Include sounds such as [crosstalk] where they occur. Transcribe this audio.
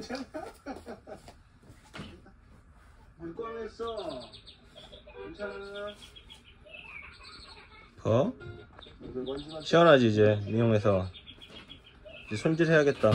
[laughs] 물 꺼냈어. 괜찮아. 어? 시원하지 이제 미용해서 이제 손질 해야겠다